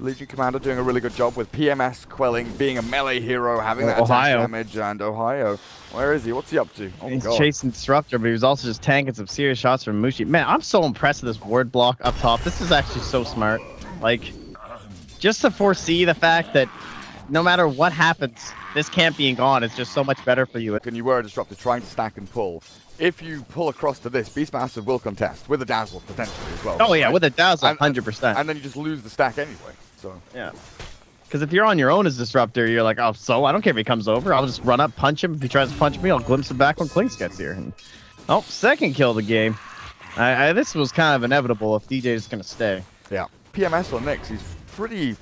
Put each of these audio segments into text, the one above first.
Legion Commander doing a really good job with PMS quelling, being a melee hero, having that Ohaiyo. damage, and Ohaiyo. Where is he? What's he up to? Oh, He's God. chasing Disruptor, but he was also just tanking some serious shots from Mushi. Man, I'm so impressed with this ward block up top. This is actually so smart. Like, just to foresee the fact that no matter what happens, this camp being gone is just so much better for you. And you were a disruptor trying to stack and pull. If you pull across to this, Beastmaster will contest with a dazzle potentially as well. Oh yeah, right? with a dazzle, And- hundred percent. And then you just lose the stack anyway. So Yeah. Because if you're on your own as disruptor, you're like, oh, so I don't care if he comes over. I'll just run up, punch him. If he tries to punch me, I'll glimpse him back when Clinkz gets here. And, oh, second kill of the game. I, I, this was kind of inevitable if DJ is gonna stay. yeah, PMS on Nyx, he's pretty,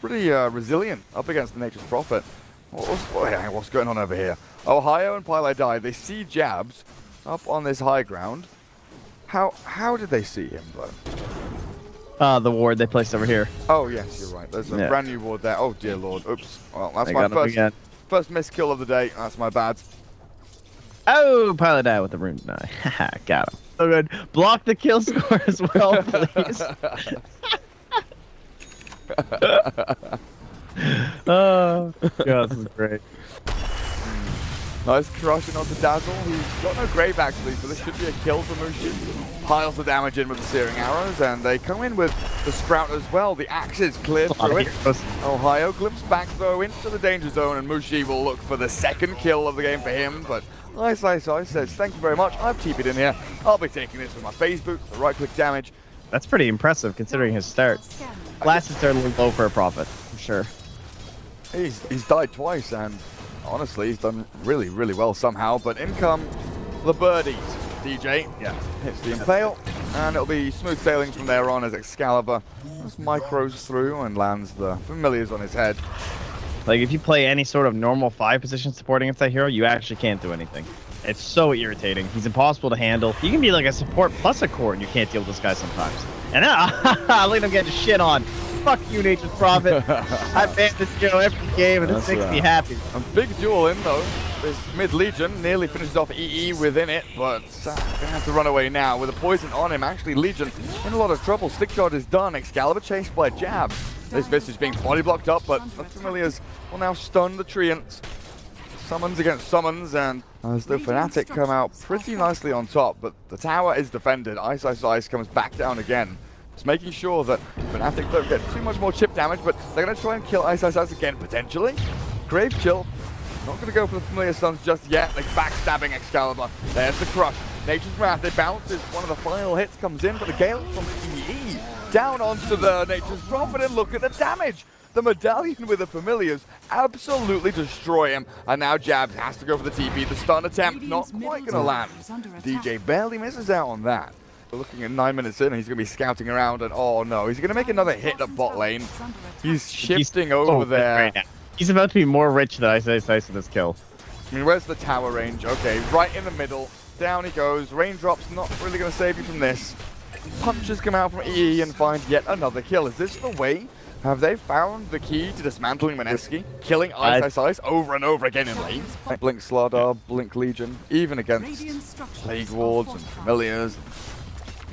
pretty uh, resilient up against the Nature's Prophet. What's, what's going on over here? Ohaiyo and Pieliedie. They see Jabz up on this high ground. How how did they see him though? Uh, the ward they placed over here. Oh yes, you're right. There's a Yeah. brand new ward there. Oh dear lord. Oops. Well, that's They my first first missed kill of the day. That's my bad. Oh, Pieliedie with the rune die. Haha, got him. So good. Block the kill score as well, please. oh, God, this is great. Nice crushing onto Dazzle. He's got no grave actually, so this should be a kill for Mushin. Piles the damage in with the Searing Arrows, and they come in with the Sprout as well. The axes clear A through it. Ohaiyo glimpse back though into the danger zone, and Mushi will look for the second kill of the game for him. But Ice Ice Ice says, Thank you very much. I've TP'd in here. I'll be taking this with my phase boot for right click damage. That's pretty impressive considering his start. Last is little low for a Prophet, for sure. He's, he's died twice, and honestly, he's done really, really well somehow. But in come the birdies. DJ, yeah, hits the impale, and it'll be smooth sailing from there on as Excalibur just micros through and lands the familiars on his head. Like, if you play any sort of normal five position supporting against that hero, you actually can't do anything. It's so irritating. He's impossible to handle. You can be like a support plus a core, and you can't deal with this guy sometimes. And now, look at him getting shit on. Fuck you, Nature's Prophet. I ban this hero every game, and That's makes me happy. A big duel in though. This mid legion nearly finishes off EE within it, but uh, gonna have to run away now with a poison on him. Actually, Legion in a lot of trouble. Stick is done. Excalibur chased by Jabz. This Visage being body blocked up, but the familiars will now stun the treants. Summons against summons, and as the Fnatic come out pretty nicely on top, but the tower is defended. Ice Ice Ice comes back down again. Just making sure that Fnatic don't get too much more chip damage, but they're going to try and kill Ice Ice Ice again, potentially. Grave Chill, not going to go for the Familiar Sons just yet. Like backstabbing Excalibur. There's the crush. Nature's Wrath, it bounces. One of the final hits comes in, but the Gale from EE down onto the Nature's Prophet, and look at the damage. The medallion with the familiars absolutely destroy him. And now Jabz has to go for the TP. The stun attempt not quite going to land. DJ barely misses out on that. We're looking at nine minutes in, and he's going to be scouting around, and oh no, he's going to make another hit at bot lane. He's shifting He's over so there. right. He's about to be more rich than Ice Ice Ice with this kill. I mean, where's the tower range? Okay, right in the middle. Down he goes. Raindrops not really going to save you from this. Punches come out from EE and find yet another kill. Is this the way? Have they found the key to dismantling Mineski? Killing Ice Ice Ice over and over again in lane? Blink Slardar, Blink Legion, even against Plague Wards and Familiars,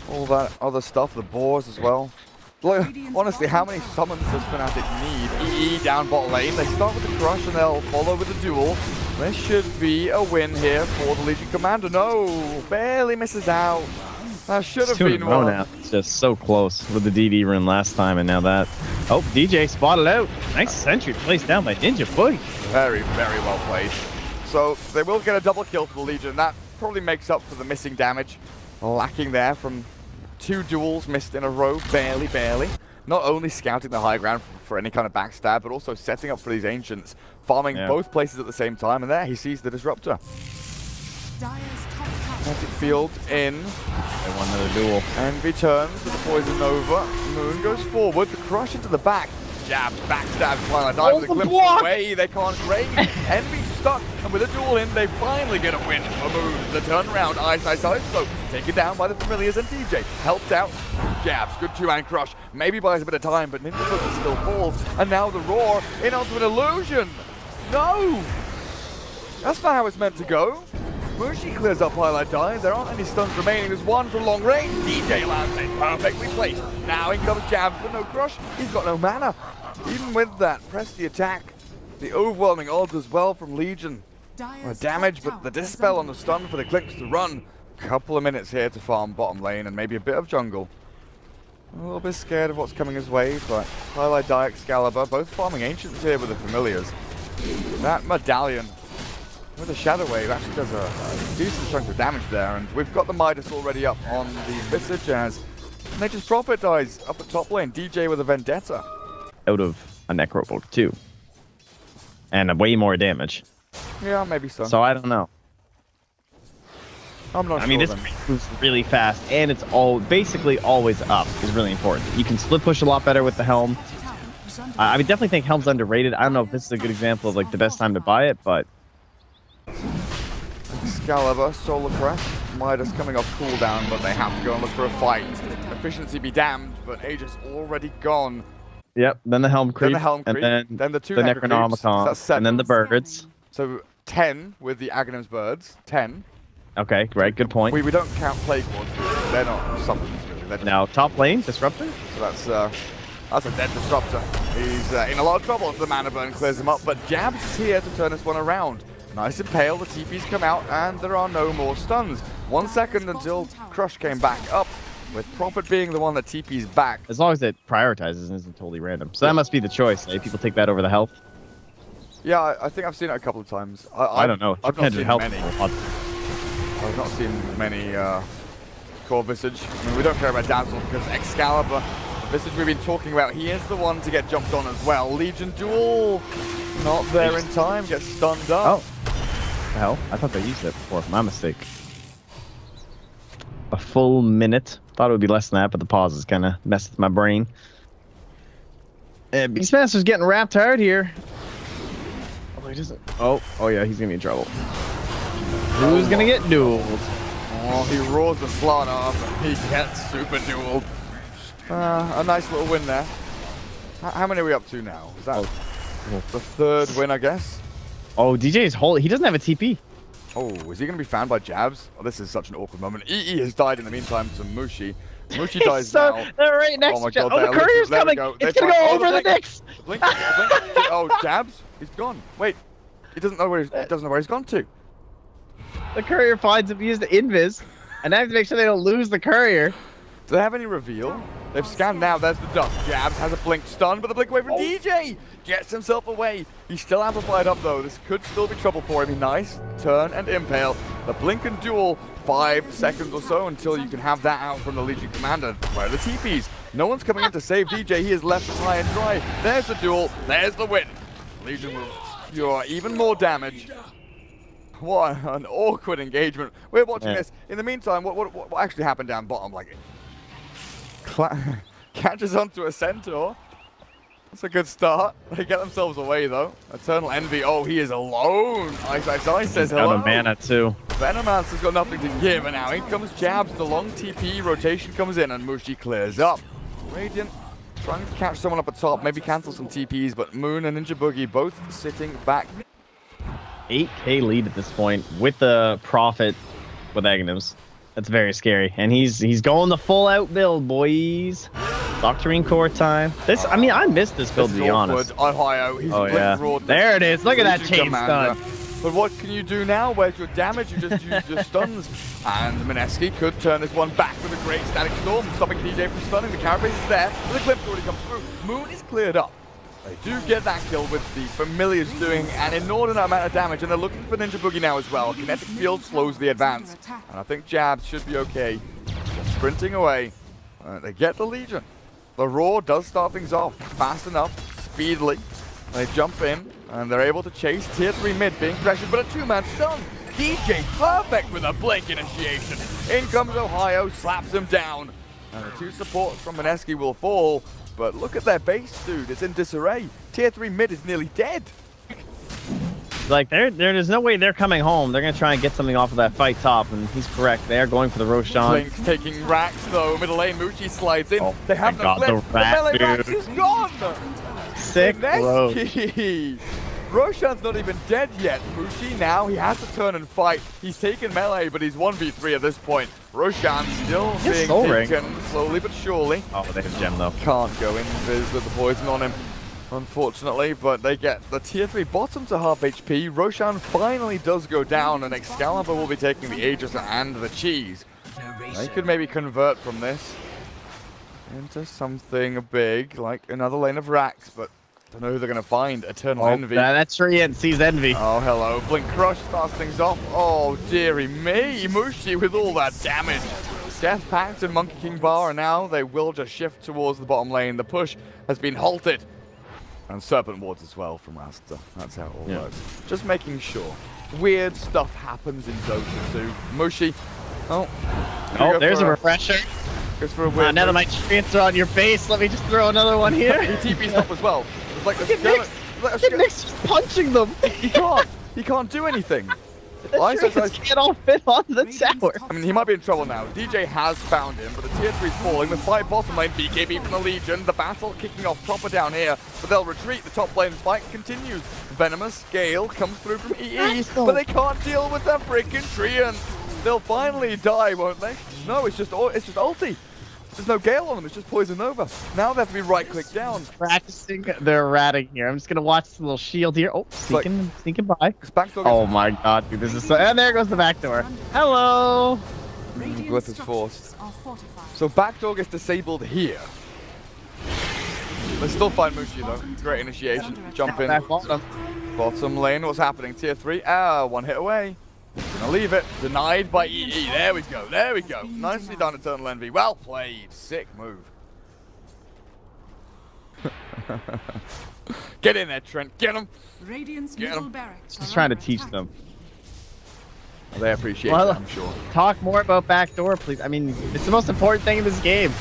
all that other stuff, the Boars as well. Like, honestly, how many summons does Fnatic need? EE down bot lane, they start with the Crush and they'll follow with the Duel. This should be a win here for the Legion Commander. No, barely misses out. That should have two a been row one. now. It's just so close with the DD run last time, and now that. Oh, DJ spotted out. Nice sentry placed down by Ninja Boogie. Very, very well placed. So they will get a double kill for the Legion. That probably makes up for the missing damage lacking there from two duels missed in a row, barely, barely. Not only scouting the high ground for, for any kind of backstab, but also setting up for these ancients, farming Yeah. both places at the same time. And there he sees the disruptor. Magic field in, They won another duel. Envy turns with the poison over. Moon goes forward, the crush into the back. Jab, backstab, final dive with the a glimpse away. They can't grade. Envy stuck, and with a duel in, they finally get a win for Moon. The turnaround, Ice Ice Ice, so taken down by the familiars and DJ. Helped out. Jabz, good two-man crush. Maybe buys a bit of time, but Ninja Boogie still falls. And now the roar in Ultimate Illusion. No! That's not how it's meant to go. Mushi clears up Pieliedie. There aren't any stuns remaining. There's one from long range. DJ lands it perfectly placed. Now in comes Jabz, but no crush. He's got no mana. Even with that, press the attack. The overwhelming odds as well from Legion. Well, damage, but the dispel on the stun for the clicks to run. Couple of minutes here to farm bottom lane and maybe a bit of jungle. A little bit scared of what's coming his way, but Pieliedie Excalibur, both farming Ancients here with the Familiars. That Medallion with the Shadow Wave actually does a, a, decent chunk of damage there, and we've got the Midas already up on the Visage as Nature's Prophet dies up at top lane, DJ with a Vendetta. Out of a Necrobolt too. And way more damage. Yeah, maybe so. So I don't know. I'm not I sure mean, this moves really fast, and it's all basically always up is really important. You can split push a lot better with the helm. I, I would definitely think helm's underrated. I don't know if this is a good example of like the best time to buy it, but Excalibur, Solar Crest, Midas coming off cooldown, but they have to go and look for a fight. Efficiency be damned, but Age is already gone. Yep. Then the helm creep, then the Helm Creep. and creep, then, the two the so Necronomicon, seven. and then the birds. So 10 with the Aghanim's birds, 10. Okay, great. Good point. We, we don't count Plague Wards, they're not summons really, just now top lane disruptor. So that's uh, that's a dead disruptor. He's uh, in a lot of trouble if the mana burn clears him up, but Jabz is here to turn this one around. Nice and pale, the TP's come out, and there are no more stuns. One second until Crush came back up, with Prophet being the one that TP's back. As long as it prioritizes and isn't totally random. So that must be the choice. Like, people take that over the health. Yeah, I, I think I've seen it a couple of times. I, I don't know. I've not seen health. many. I've not seen many uh, core Visage. I mean, we don't care about Dazzle because Excalibur, the Visage we've been talking about, he is the one to get jumped on as well. Legion Duel, not there in time, gets stunned up. Oh. The hell? I thought they used it before. My mistake. A full minute. Thought it would be less than that, but the pauses kind of messed with my brain. And Beastmaster's getting wrapped hard here. Oh, he doesn't. Oh, oh yeah, he's gonna be in trouble. Who's gonna get dueled? Oh, he rolls the slot off and he gets super dueled. Uh, a nice little win there. H how many are we up to now? Is that the third win, I guess? Oh, DJ's holding. He doesn't have a TP. Oh, is he going to be found by Jabz? Oh, this is such an awkward moment. EE has died in the meantime to Mushi. Mushi dies so, now. They're right next Oh my to. God, Oh, the courier's coming. go. It's They gonna go oh, over the they- Nyx. Blink, blink. Oh, Jabz? He's gone. Wait, he doesn't know where he's, he doesn't know where he's gone to. The courier finds him. He used the invis, and I have to make sure they don't lose the courier. Do they have any reveal? They've scanned now. There's the dust. Jabz has a blink stun, but the blink away from oh. DJ gets himself away. He's still amplified up though. This could still be trouble for him. Nice turn and impale. The blink and duel. Five seconds or so until you can have that out from the Legion commander. Where are the TPs? No one's coming in to save DJ. He is left high and dry. There's the duel. There's the win. Legion will secure even more damage. What an awkward engagement. We're watching Yeah. this. In the meantime, what, what, what actually happened down bottom? Like, catches onto a centaur. That's a good start. They get themselves away though. Eternal Envy. Oh, he is alone. Ice Ice Ice says hello. Out of mana too. Venomancer's got nothing to give, and now in comes Jabz. The long TP rotation comes in, and Mushi clears up. Radiant trying to catch someone up at top, maybe cancel some TPs, but Moon and Ninja Boogie both sitting back. 8k lead at this point with the Prophet with Aghanims. That's very scary. And he's he's going the full out build, boys. Doctrine core time. This I mean I missed this build This to be awkward. honest. Ohaiyo, he's Oh yeah. There it is. Look at that chain stun. But what can you do now? Where's your damage? You just use your stuns. And Mineski could turn this one back with a great static storm, stopping DJ from stunning. The carapace is there, but the clip's already come through. Moon is cleared up. They do get that kill with the Familiars doing an inordinate amount of damage, and they're looking for Ninja Boogie now as well. Kinetic Field slows the advance, and I think Jabz should be okay. Just sprinting away. Uh, they get the Legion. The Roar does start things off fast enough, speedily. They jump in, and they're able to chase Tier 3 mid, being pressured, but a two-man stun. DJ perfect with a blink initiation. In comes Ohaiyo, slaps him down. And the two supports from Mineski will fall, but look at their base, dude. It's in disarray. Tier 3 mid is nearly dead. Like there there's no way they're coming home. They're gonna try and get something off of that fight top, and he's correct. They are going for the Roshan. Blink's taking racks, though. Middle lane, Mushi slides in. Oh they have my no God, the flip. rack, melee racks dude. is gone. Sick road. Roshan's not even dead yet. Mushi now, he has to turn and fight. He's taken melee, but he's 1v3 at this point. Roshan still Yes, being Soul Ring. taken slowly but surely. Oh, they have gem though. Can't go in Viz with the poison on him, unfortunately, but they get the tier 3 bottom to half HP. Roshan finally does go down, and Excalibur will be taking the Aegis and the cheese. They could maybe convert from this into something big, like another lane of racks, but don't know who they're going to find. Eternal Oh, Envy. that- that's Treant sees envy. Oh, hello. Blink Crush starts things off. Oh, dearie me. Mushi with all that damage. Death Pact and Monkey King Bar are now. They will just shift towards the bottom lane. The push has been halted. And Serpent Wards as well from Rhasta. That's how it all Yeah. works. Just making sure. Weird stuff happens in Dota 2. Mushi. Oh. Oh, there's a refresher. Goes for a Uh, now that my treants are on your face, let me just throw another one here. He TP'd up as well. It's like a Look at skeleton. Nyx's- it's Look at ske- Nyx's just punching them. He can't. He can't do anything. The Why is treants so- can't all fit onto the tower. I mean, he might be in trouble now. DJ has found him, but the tier 3 is falling. The fight bottom lane, BKB from the Legion. The battle kicking off proper down here, but they'll retreat. The top lane fight continues. Venomous Gale comes through from EE, but they can't deal with their freaking Treant. They'll finally die, won't they? No, it's just it's just ulti. There's no Gale on them, it's just Poison Nova. Now they have to be right click down. Practicing their ratting here. I'm just gonna watch the little shield here. Oh, like- sneaking, sneaking by. Because backdoor Oh my god, dude, this is so. And there goes the back door. Hello. Glyph is forced. So backdoor gets disabled here. They still find Mushi though. Great initiation. Jump in. Back bottom. Bottom lane, what's happening? Tier 3, ah, one hit away. Gonna leave it. Denied by EE. There we go, there we go. Nicely done, Eternal Envy. Well played. Sick move. Get in there, Trent. Get him. Radiant's Get 'em. middle barracks Just trying to teach attack. them. They appreciate Well- it, I'm sure. Talk more about backdoor, please. I mean, it's the most important thing in this game.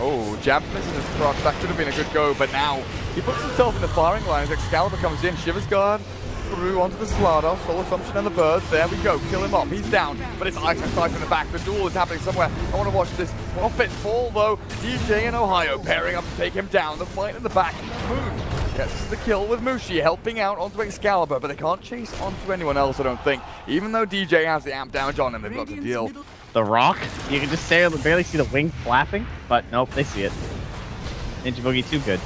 Oh, jab misses his crotch. That could have been a good go, but now he puts himself in the firing line as Excalibur comes in. Shivers guard through onto the Slardar. Soul Assumption and the birds. There we go. Kill him off. He's down, but it's Ice and Ice in the back. The duel is happening somewhere. I want to watch this. Prophet fall though. DJ and Ohaiyo pairing up to take him down. The fight in the back. Moon gets the kill with Mushi helping out onto Excalibur, but they can't chase onto anyone else, I don't think. Even though DJ has the amp damage on him, they've got to deal. The rock. You can just say barely see the wing flapping, but nope, they see it. Ninja Boogie too good.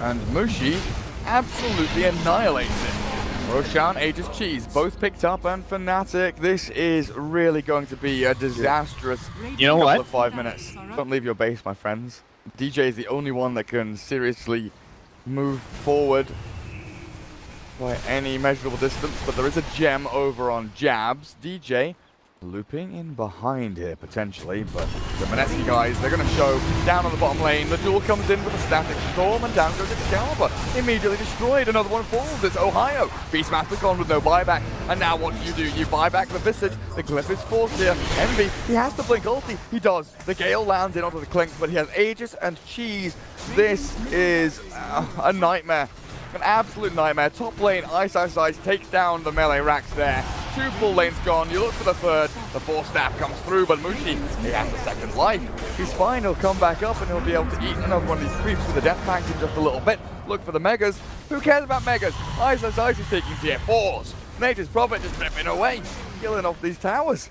And Mushi absolutely annihilates it. Roshan, Aegis Cheese, both picked up, and Fnatic, this is really going to be a disastrous You know couple what? of five minutes. Don't leave your base, my friends. DJ is the only one that can seriously move forward by any measurable distance, but there is a gem over on Jabz. DJ looping in behind here potentially, but the Mineski guys, they're going to show down on the bottom lane. The duel comes in with a static storm, and down goes Excalibur. Immediately destroyed. Another one falls. It's Ohaiyo. Beastmaster gone with no buyback. And now what do you do? You buy back the Visage. The Glyph is forced here. Envy, he has to blink ulti. He does. The Gale lands in onto the Clink, but he has Aegis and Cheese. This is uh, a nightmare. An absolute nightmare. Top lane, Ice Ice Ice takes down the melee racks there. Two full lanes gone. You look for the third. The fourth staff comes through, but Mushi, he has a second life. He's fine. He'll come back up and he'll be able to eat another one of these creeps with the death pact in just a little bit. Look for the megas. Who cares about megas? Ice Ice is taking tier fours. Nature's Prophet just ripping away, killing off these towers.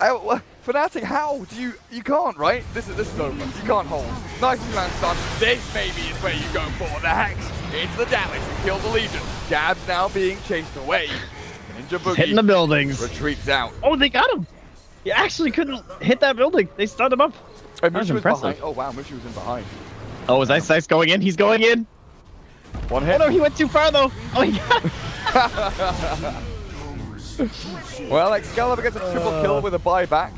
I, Fnatic, how do you? You can't, right? This is this is over. You can't hold. Nice man stun. This maybe is where you go for the hex into the damage and kill the Legion. Jabz now being chased away. Ninja Boogie Hitting the buildings. retreats out. Oh, they got him. He actually couldn't hit that building. They stunned him up. And That was Mushi was impressive. Oh wow, Mushi was in behind. Oh, is Ice Ice going in? He's going in. One hit. no, he went too far though. Oh, he got. Well, Excalibur gets a triple Uh. kill with a buyback.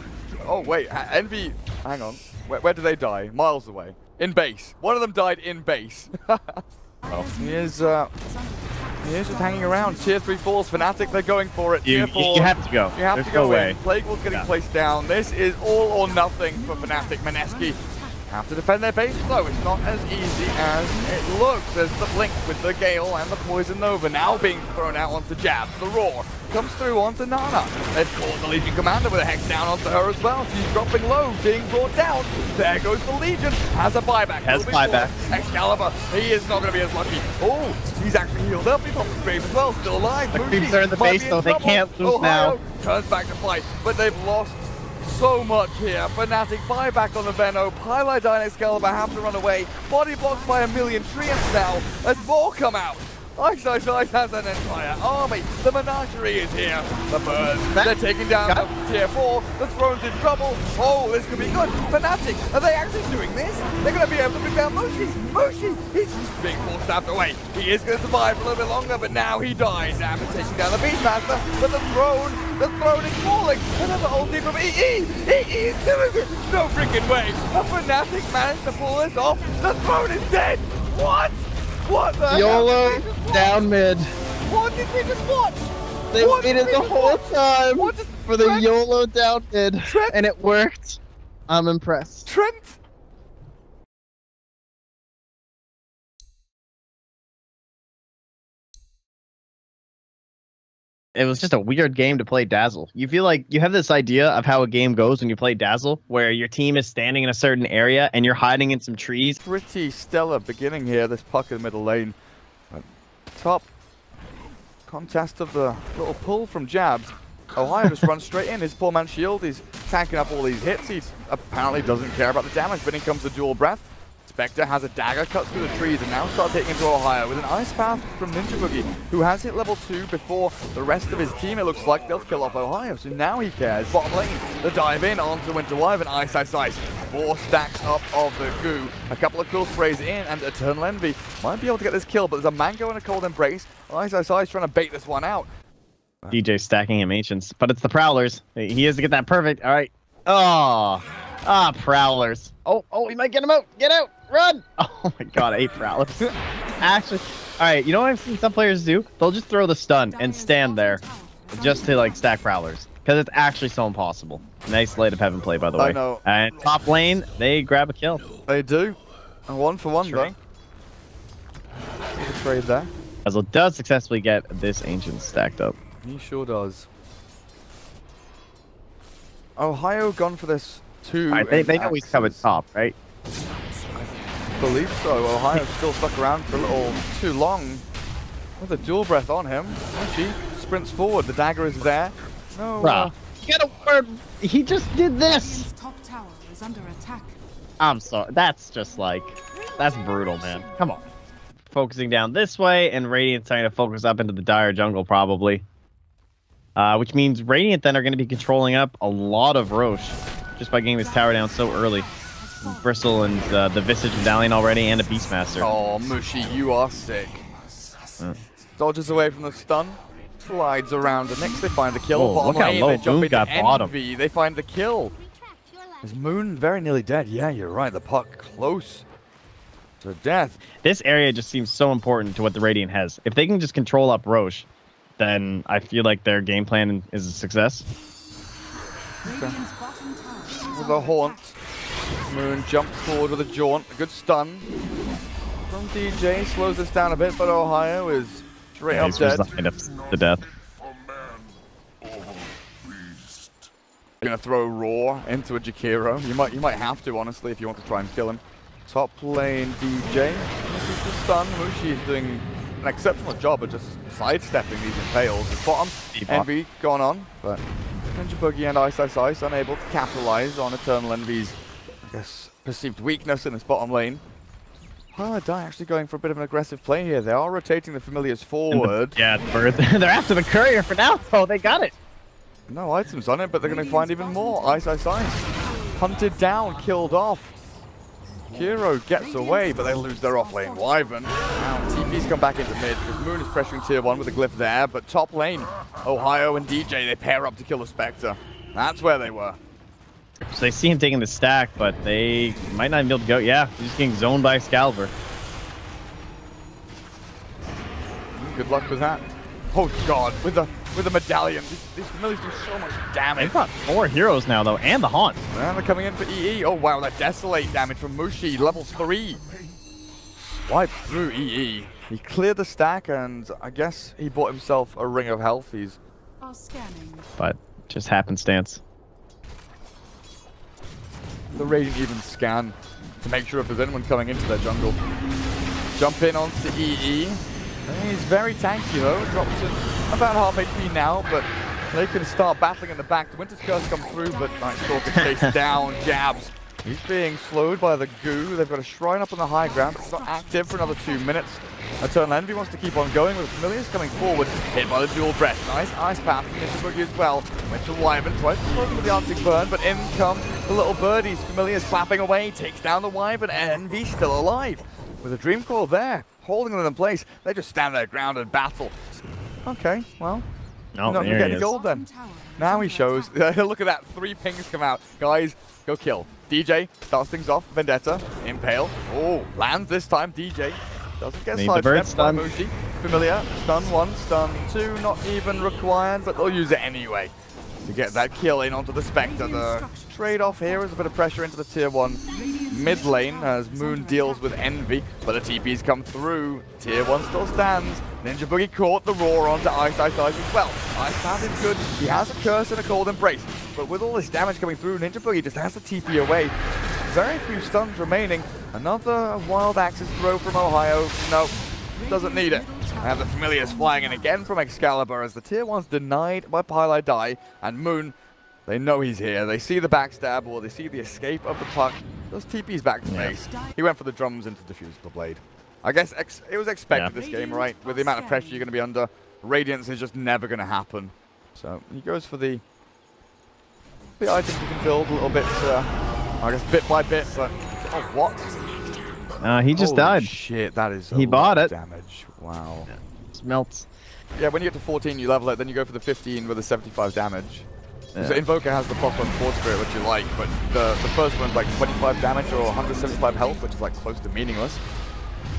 Oh wait, Envy. Hang on. Where, where did they die? Miles away. In base. One of them died in base. well, he is. Uh, he is just hanging around. Tier three falls. Fnatic. They're going for it. You, four. you have to go. You have There's to go no way. in. Plague Wolf's getting Yeah. placed down. This is all or nothing for Fnatic Mineski. Have to defend their base though. It's not as easy as it looks. There's the Blink with the Gale and the Poison Nova now being thrown out onto Jabz. The Roar comes through onto Nana. They've caught the Legion Commander with a Hex down onto her as well. She's dropping low, being brought down. There goes the Legion. Has a buyback. Has buyback. Excalibur, he is not going to be as lucky. Oh, he's actually healed up. He popped the grave as well. Still alive. The creeps are in the base, though. They can't lose Ohaiyo now. Turns back to fight, but they've lost so much here. Fnatic buyback on the Veno. Pylight and Excalibur have to run away. Body blocked by a million treants now as more come out. Ice Ice Ice has an entire army. The menagerie is here. The birds, they're taking down Got the tier 4. The throne's in trouble. Oh, this could be good. Fnatic, are they actually doing this? They're going to be able to bring down Mushi. Mushi, he's being forced out the way. He is going to survive for a little bit longer, but now he dies. Am is taking down the Beastmaster, but the throne, the throne is falling. Another ulti from EE. EE is doing it. No freaking way. A Fnatic managed to pull this off. The throne is dead. What? What the hell YOLO did we just watch? Down mid. What did we just watch? They What waited the whole watch? time What just for the Trent? YOLO down mid, Trent? and it worked. I'm impressed. Trent? It was just a weird game to play Dazzle. You feel like you have this idea of how a game goes when you play Dazzle, where your team is standing in a certain area and you're hiding in some trees. Pretty stellar beginning here, this puck in the middle lane. Top contest of the little pull from Jabz. Ohaiyo just runs straight in. His poor man Shield, he's tanking up all these hits. He apparently doesn't care about the damage, but in comes the dual breath. Spectre has a dagger, cuts through the trees, and now starts hitting into Ohaiyo with an ice path from Ninja Boogie, who has hit level 2 before the rest of his team, it looks like, they'll kill off Ohaiyo, so now he cares. Bottom lane, the dive in onto Winter Wyvern, Ice Ice Ice. Four stacks up of the goo, a couple of cool sprays in, and Eternal Envy might be able to get this kill, but there's a Mango and a Cold Embrace. Ice Ice Ice trying to bait this one out. DJ stacking him ancients, but it's the Prowlers. He has to get that perfect. All right. Oh, ah, Prowlers. Oh, oh, we might get him out. Get out. Run. Oh my God, I hate Prowlers. Actually, all right. You know what I've seen some players do? They'll just throw the stun and stand there, just to like stack Prowlers, because it's actually so impossible. Nice late of heaven play, by the I way. know. And top lane, they grab a kill. They do. A one for one, Trade. though. Good trade there. Dazzle does successfully get this ancient stacked up. He sure does. Ohaiyo gone for this two. All right, they, they know he's covered axes. top, right? believe so. Ohaiyo's still stuck around for a little too long. With a dual breath on him. She sprints forward. The dagger is there. No. uh, Bruh. Get a word. He just did this. Top tower is under attack. I'm sorry. That's just like, that's brutal, man. Come on. Focusing down this way, and Radiant's trying to focus up into the dire jungle, probably. Uh, which means Radiant then are going to be controlling up a lot of Rosh just by getting this tower down so early. Bristle and uh, the Visage Medallion already, and a Beastmaster. Oh, Mushi, you are sick. Mm. Dodges away from the stun. Slides around. And next they find the kill. Oh, look how low they Moon into got bottom. They find the kill. Is Moon very nearly dead? Yeah, you're right. The puck close to death. This area just seems so important to what the Radiant has. If they can just control up Rosh, then I feel like their game plan is a success. Radiant's bottom tower is With under a haunt. Moon jumps forward with a jaunt. A good stun from DJ. Slows this down a bit, but Ohaiyo is straight Yeah, up dead. up to death. You're Gonna throw Raw into a Jakiro. You might you might have to, honestly, if you want to try and kill him. Top lane DJ. This is the stun. Mushi is doing an exceptional job of just sidestepping these impales. Bottom, Envy gone on, but Ninja Boogie and Ice Ice Ice unable to capitalize on Eternal Envy's, I guess, perceived weakness in this bottom lane. Pieliedie actually going for a bit of an aggressive play here. They are rotating the familiars And the- forward. yeah, the bird. They're after the courier for now. Oh, they got it. No items on it, but they're going to find even more. Ice Ice Ice. Hunted down, killed off. Kiro gets away, but they lose their off-lane Wyvern. Now TP's come back into mid because Moon is pressuring tier 1 with a glyph there, but top lane, Ohaiyo and DJ, they pair up to kill the Spectre. That's where they were. So they see him taking the stack, but they might not be able to go. Yeah, he's just getting zoned by Excalibur. Good luck with that. Oh god, with the with a medallion. These, these familiars do so much damage. They've got four heroes now, though, and the Haunt. And they're coming in for EE. Oh wow, that Desolate damage from Mushi, level 3. Wipe through EE. He cleared the stack and I guess he bought himself a ring of health. He's Are scanning. But just happenstance. the Radiant even scan to make sure if there's anyone coming into their jungle. Jump in onto EE. He's very tanky though, drops to about half HP now, but they can start battling in the back. The Winter's Curse come through, but Night Stalker chase down, Jabz. He's being slowed by the goo. They've got a shrine up on the high ground, but it's not active for another two minutes. Eternal Envy wants to keep on going with familiars coming forward. Hit by the dual breath. Nice ice path from Ninja Boogie as well. Went to Wyvern, tries to with the Arctic Burn, but in come the little birdies. Familiars clapping away, takes down the Wyvern. Envy still alive. With a Dream call there, holding them in place. They just stand their ground and battle. Okay, well, No, not gonna there get he is. gold then. Bottom tower is Now he shows. Look at that. Three pings come out. Guys, go kill. DJ starts things off. Vendetta. Impale. Oh, lands this time. DJ. Doesn't get Need the sidestepped by stun. Mushi. Familiar. Stun one, stun two. Not even required, but they'll use it anyway. To get that kill in onto the Spectre. The trade-off here is a bit of pressure into the tier one mid lane as Moon deals with Envy, but the TP's come through. Tier 1 still stands. Ninja Boogie caught the roar onto Ice Ice Ice as well. Ice Path is good. He has a curse and a cold embrace, but with all this damage coming through, Ninja Boogie just has to TP away. Very few stuns remaining. Another Wild Axis throw from Ohaiyo. No, doesn't need it. I have the familiars flying in again from Excalibur as the tier 1's denied by Pieliedie, and Moon they know he's here. They see the backstab or they see the escape of the puck. Those TP's back to Yeah. base. He went for the drums into defuse the blade. I guess ex it was expected Yeah. this game, right? With the amount of pressure you're going to be under, Radiance is just never going to happen. So he goes for the the items you can build a little bit, uh, I guess bit by bit. But oh, what? Uh, he just Holy died. Shit, that is. He bought it. Damage. Wow. It melts. Yeah, when you get to 14, you level it. Then you go for the 15 with a 75 damage. So Invoker has the plus one Force Spirit, which you like, but the, the first one's like 25 damage or 175 health, which is like close to meaningless.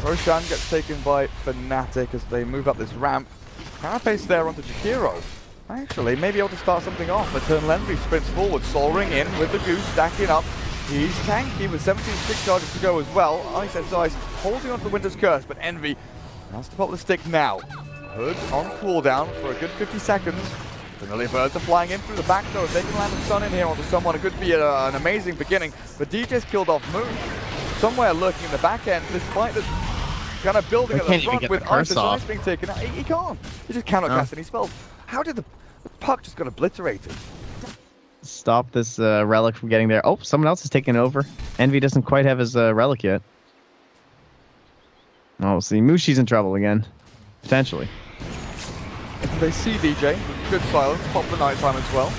Roshan gets taken by Fnatic as they move up this ramp. Carapace there onto Jakiro. Actually, maybe able to start something off. Eternal Envy sprints forward, soaring in with the goose stacking up. He's tanky with 17 stick charges to go as well. Ice and Ice holding on to the Winter's Curse, but Envy has to pop the stick now. Hood on cooldown for a good 50 seconds. Birds are flying in through the back door. If they can land a stun in here onto someone, it could be a, an amazing beginning. But DJ's killed off Moon. Somewhere lurking in the back end, this fight that's kind of building They at the front with Isis being taken out. He, he can't. He just cannot No. cast any spells. How did the, the puck just got obliterated? Stop this uh, relic from getting there. Oh, someone else is taking over. Envy doesn't quite have his uh, relic yet. Oh, see, Mushi's in trouble again. Potentially. They see DJ. Good silence. Pop the night time as well.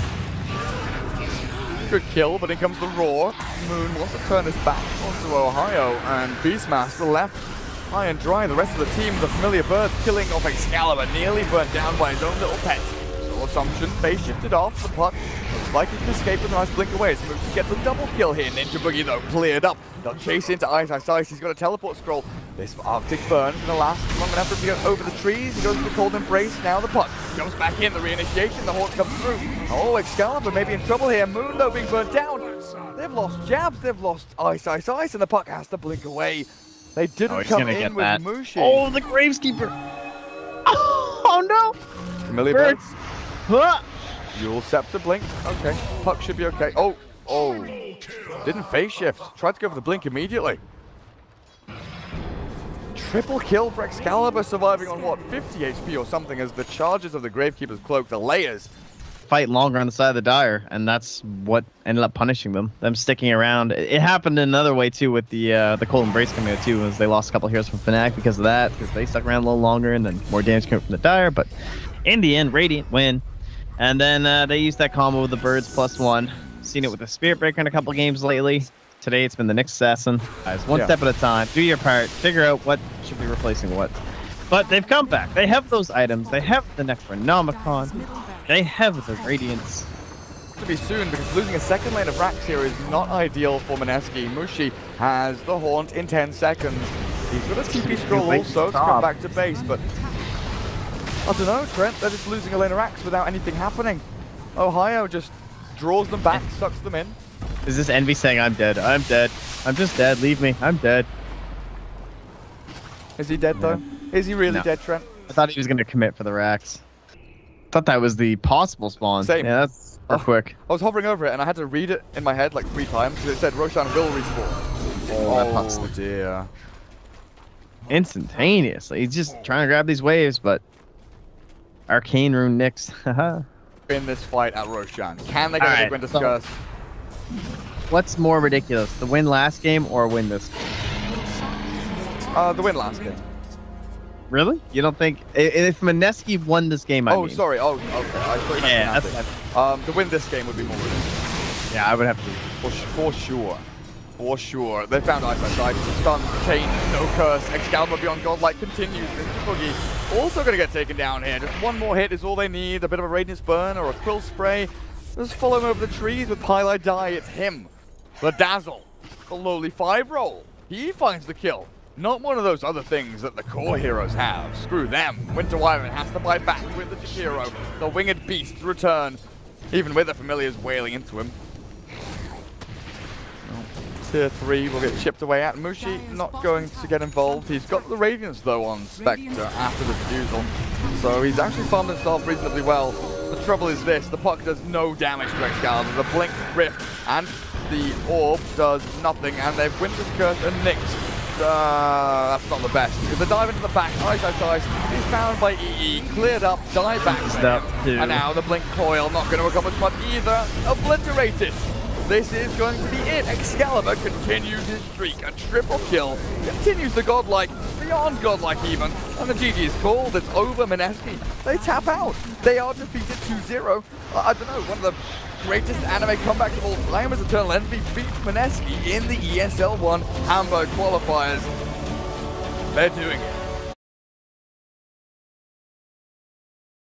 Good kill, but in comes the roar. Moon wants to turn this back onto Ohaiyo, and Beastmaster left high and dry. The rest of the team, the familiar birds, killing off Excalibur, nearly burnt down by his own little pets. So assumption, face shifted off. The puck looks like he can escape with a nice blink away. As Moose gets a double kill here. Ninja Boogie though cleared up. They'll chase into Ice Ice Ice. He's got a teleport scroll. This Arctic burns in the last long enough for him to go over the trees. He goes for the cold embrace. Now the puck jumps back in. The reinitiation. The haunt comes through. Oh, Excalibur may be in trouble here. Moon though being burnt down. They've lost Jabz. They've lost Ice Ice Ice, and the puck has to blink away. They didn't Oh, he's come gonna in with that. Mushi. Oh, the Graveskeeper. Oh, no. Familiar Bird. birds. Huh. Yule Scepter blink. Okay. Puck should be okay. Oh, oh. Didn't face shift. Tried to go for the blink immediately. Triple kill for Excalibur surviving on what, 50 HP or something as the charges of the Gravekeeper's cloak, the layers. Fight longer on the side of the Dire, and that's what ended up punishing them. Them sticking around. It happened another way too with the uh, the Cold Embrace coming out too, as they lost a couple heroes from Fnatic because of that, because they stuck around a little longer, and then more damage came from the Dire. But in the end, Radiant win, and then uh, they used that combo with the Birds plus one. Seen it with the Spirit Breaker in a couple games lately. Today it's been the Nyx Assassin. Guys, one Yeah. step at a time. Do your part. Figure out what should be replacing what. But they've come back. They have those items. They have the Necronomicon. They have the Radiance. To be soon because losing a second lane of racks here is not ideal for Mineski. Mushi has the haunt in 10 seconds. He's got a TP scroll also to come back to base, but I don't know, Trent. They're just losing Elena Axe without anything happening. Ohaiyo just draws them back, sucks them in. Is this Envy saying I'm dead? I'm dead. I'm just dead. Leave me. I'm dead. Is he dead though? Is he really No. dead, Trent? I thought he was gonna commit for the racks. Thought that was the possible spawn. Same. Yeah, that's Oh. quick. I was hovering over it and I had to read it in my head like three times because it said Roshan will respawn. Oh, that puck's Oh dear. Instantaneously. He's just trying to grab these waves, but arcane rune Nyx. Haha. In this fight at Roshan, can they get Alright, a so-? What's more ridiculous, the win last game or win this? game? Uh, the win last game. Really? You don't think if Mineski won this game? I oh, mean, sorry. Oh, okay. I thought you meant Yeah, Fnatic. that's, Um, to win this game would be more ridiculous. yeah, I would have to. For, for sure. For sure. They found Ice Side. Stun, chain, no curse. Excalibur Beyond Godlike continues. Mr. Boogie also going to get taken down here. Just one more hit is all they need. A bit of a Radiance Burn or a Quill Spray. Just follow him over the trees with Pieliedie. It's him. The Dazzle. The lowly five roll. He finds the kill. Not one of those other things that the core heroes have. Screw them. Winter Wyvern has to fight back with the Jakiro. The Winged Beast return. Even with the familiars wailing into him. Tier 3 will get chipped away at. Mushi not going to get involved. He's got the Radiance though on Spectre after the refusal. So he's actually farmed himself reasonably well. The trouble is this, the puck does no damage to Excalibur. The Blink, Rift, and the Orb does nothing, and they've Winter's Curse and Nyx. Uh, that's not the best. If they dive into the back, Ice Ice Ice, he's found by EE, cleared up, dive back. Stop, too. And now the Blink Coil, not going to accomplish much either. Obliterated. This is going to be it. Excalibur continues his streak. A triple kill. Continues the godlike, beyond godlike even. And the GG is called. It's over. Mineski. They tap out. They are defeated 2-0. I, don't know, one of the greatest anime comebacks of all time as Eternal Envy beats Mineski in the ESL 1 Hamburg qualifiers. They're doing it.